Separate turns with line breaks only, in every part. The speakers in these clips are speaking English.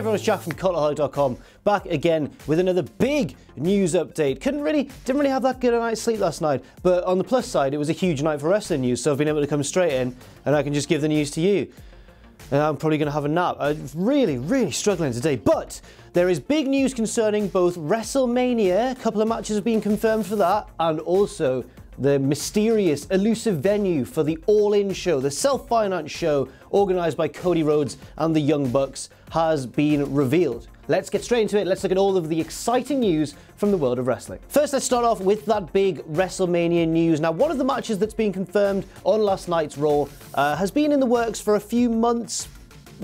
everyone, it's Jack from Cultaholic.com, back again with another big news update. Couldn't really, didn't really have that good a night's sleep last night, but on the plus side, it was a huge night for wrestling news, so I've been able to come straight in and I can just give the news to you. And I'm probably going to have a nap. I'm really, really struggling today, but there is big news concerning both WrestleMania, a couple of matches have been confirmed for that, and also the mysterious, elusive venue for the All In show, the self financed show organised by Cody Rhodes and the Young Bucks, has been revealed. Let's get straight into it. Let's look at all of the exciting news from the world of wrestling. First, let's start off with that big WrestleMania news. Now, one of the matches that's been confirmed on last night's Raw uh, has been in the works for a few months,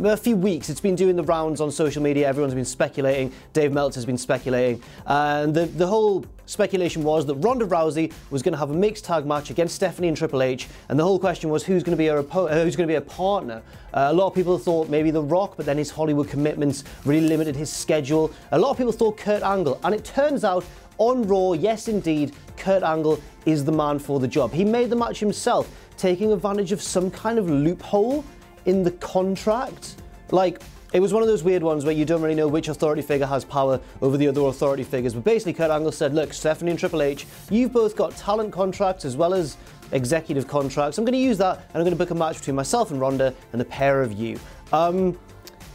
a few weeks. It's been doing the rounds on social media. Everyone's been speculating. Dave Meltzer's been speculating. And the, the whole speculation was that Ronda Rousey was going to have a mixed tag match against Stephanie and Triple H. And the whole question was who's going to be her uh, who's going to be a partner. Uh, a lot of people thought maybe The Rock, but then his Hollywood commitments really limited his schedule. A lot of people thought Kurt Angle. And it turns out on Raw, yes indeed, Kurt Angle is the man for the job. He made the match himself, taking advantage of some kind of loophole in the contract. Like, it was one of those weird ones where you don't really know which authority figure has power over the other authority figures. But basically, Kurt Angle said, Look, Stephanie and Triple H, you've both got talent contracts as well as executive contracts. I'm going to use that and I'm going to book a match between myself and Ronda and the pair of you. Um,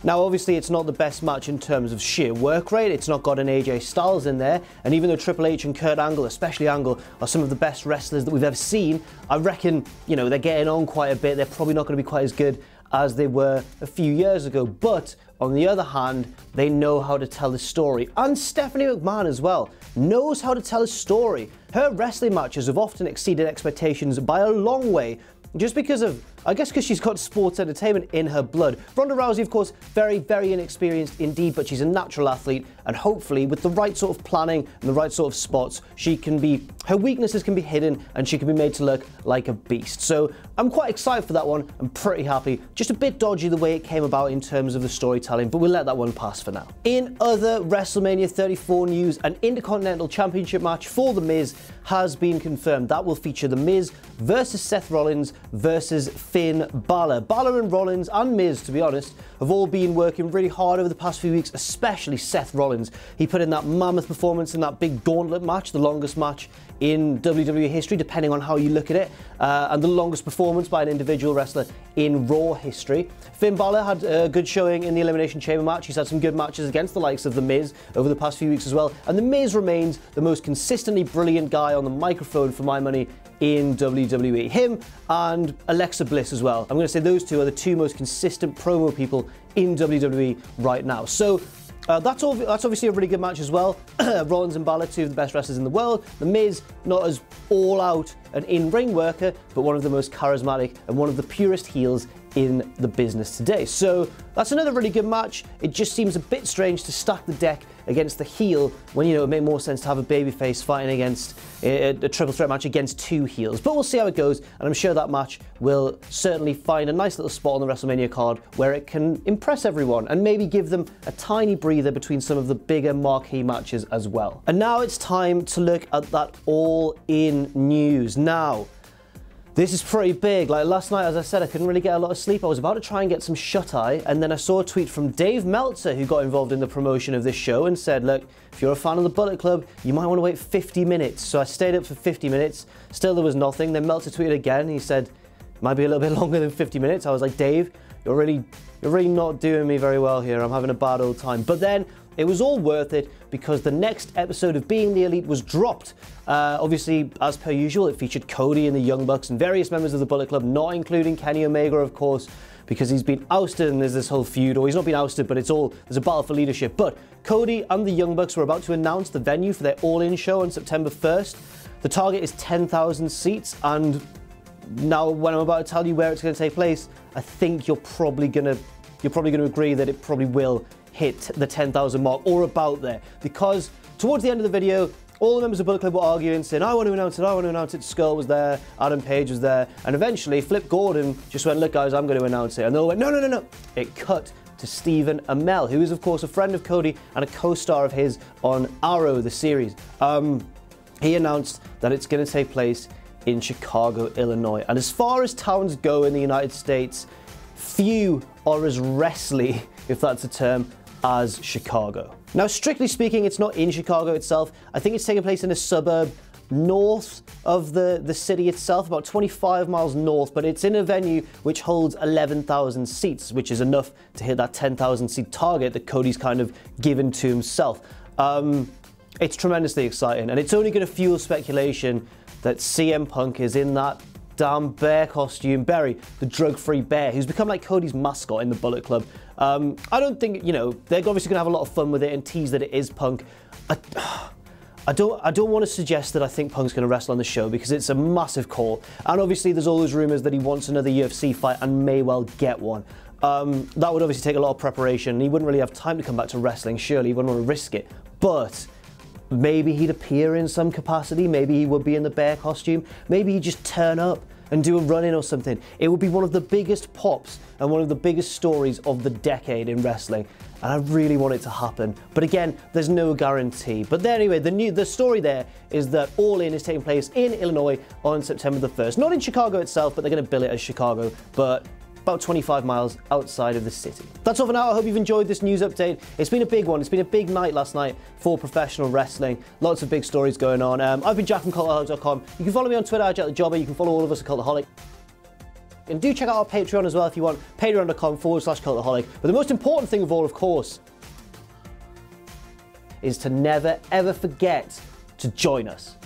now, obviously, it's not the best match in terms of sheer work rate. It's not got an AJ Styles in there. And even though Triple H and Kurt Angle, especially Angle, are some of the best wrestlers that we've ever seen, I reckon, you know, they're getting on quite a bit. They're probably not going to be quite as good as they were a few years ago. But on the other hand, they know how to tell a story. And Stephanie McMahon as well knows how to tell a story. Her wrestling matches have often exceeded expectations by a long way just because of, I guess, because she's got sports entertainment in her blood. Ronda Rousey, of course, very, very inexperienced indeed, but she's a natural athlete, and hopefully, with the right sort of planning and the right sort of spots, she can be, her weaknesses can be hidden, and she can be made to look like a beast. So I'm quite excited for that one. I'm pretty happy. Just a bit dodgy the way it came about in terms of the storytelling, but we'll let that one pass for now. In other WrestleMania 34 news, an Intercontinental Championship match for The Miz has been confirmed. That will feature The Miz versus Seth Rollins versus Finn Balor. Balor and Rollins and Miz, to be honest, have all been working really hard over the past few weeks, especially Seth Rollins. He put in that mammoth performance in that big gauntlet match, the longest match in WWE history, depending on how you look at it, uh, and the longest performance by an individual wrestler in Raw history. Finn Balor had a good showing in the Elimination Chamber match. He's had some good matches against the likes of The Miz over the past few weeks as well. And The Miz remains the most consistently brilliant guy on the microphone for my money in WWE. Him and Alexa Bliss as well. I'm going to say those two are the two most consistent promo people in WWE right now. So uh, that's, all, that's obviously a really good match as well. Rollins and Balor, two of the best wrestlers in the world. The Miz, not as all out an in ring worker, but one of the most charismatic and one of the purest heels in the business today. So that's another really good match. It just seems a bit strange to stack the deck against the heel when you know it made more sense to have a babyface fighting against a, a, triple threat match against two heels. But we'll see how it goes, and I'm sure that match will certainly find a nice little spot on the WrestleMania card where it can impress everyone and maybe give them a tiny breather between some of the bigger marquee matches as well. And now it's time to look at that all in news. Now, this is pretty big. Like last night, as I said, I couldn't really get a lot of sleep. I was about to try and get some shut eye, and then I saw a tweet from Dave Meltzer, who got involved in the promotion of this show, and said, Look, if you're a fan of the Bullet Club, you might want to wait 50 minutes. So I stayed up for 50 minutes. Still, there was nothing. Then Meltzer tweeted again. He said, Might be a little bit longer than 50 minutes. I was like, Dave, you're really, you're really not doing me very well here. I'm having a bad old time. But then it was all worth it because the next episode of Being the Elite was dropped. Uh, obviously, as per usual, it featured Cody and the Young Bucks and various members of the Bullet Club, not including Kenny Omega, of course, because he's been ousted and there's this whole feud, or he's not been ousted, but it's all, there's a battle for leadership. But Cody and the Young Bucks were about to announce the venue for their All In show on September 1st. The target is 10,000 seats, and now when I'm about to tell you where it's going to take place, I think you're probably going to you're probably going to agree that it probably will hit the 10,000 mark or about there. Because towards the end of the video, all the members of Bullet Club were arguing, saying, I want to announce it, I want to announce it. Scurll was there, Adam Page was there, and eventually Flip Gordon just went, Look, guys, I'm going to announce it. And they all went, No, no, no, no. It cut to Stephen Amell, who is, of course, a friend of Cody and a co star of his on Arrow, the series. Um, he announced that it's going to take place in Chicago, Illinois. And as far as towns go in the United States, few are as wrestly, if that's a term, as Chicago. Now, strictly speaking, it's not in Chicago itself. I think it's taking place in a suburb north of the, the city itself, about 25 miles north, but it's in a venue which holds 11,000 seats, which is enough to hit that 10,000 seat target that Cody's kind of given to himself. Um, it's tremendously exciting, and it's only going to fuel speculation that CM Punk is in that damn bear costume. Barry, the drug free bear, who's become like Cody's mascot in the Bullet Club. Um, I don't think, you know, they're obviously going to have a lot of fun with it and tease that it is Punk. I, I don't, I don't want to suggest that I think Punk's going to wrestle on the show because it's a massive call. And obviously, there's all those rumours that he wants another UFC fight and may well get one. Um, that would obviously take a lot of preparation, and he wouldn't really have time to come back to wrestling. Surely, he wouldn't want to risk it. But maybe he'd appear in some capacity. Maybe he would be in the bear costume. Maybe he'd just turn up and do a run in or something. It would be one of the biggest pops and one of the biggest stories of the decade in wrestling. And I really want it to happen. But again, there's no guarantee. But then anyway, the new the story there is that All In is taking place in Illinois on September the 1st. Not in Chicago itself, but they're going to bill it as Chicago. But about 25 miles outside of the city. That's all for now. I hope you've enjoyed this news update. It's been a big one. It's been a big night last night for professional wrestling. Lots of big stories going on. Um, I've been Jack from Cultaholic.com. You can follow me on Twitter at Jack the Jobber. You can follow all of us at Cultaholic. And do check out our Patreon as well if you want. Patreon.com forward slash Cultaholic. But the most important thing of all, of course, is to never ever forget to join us.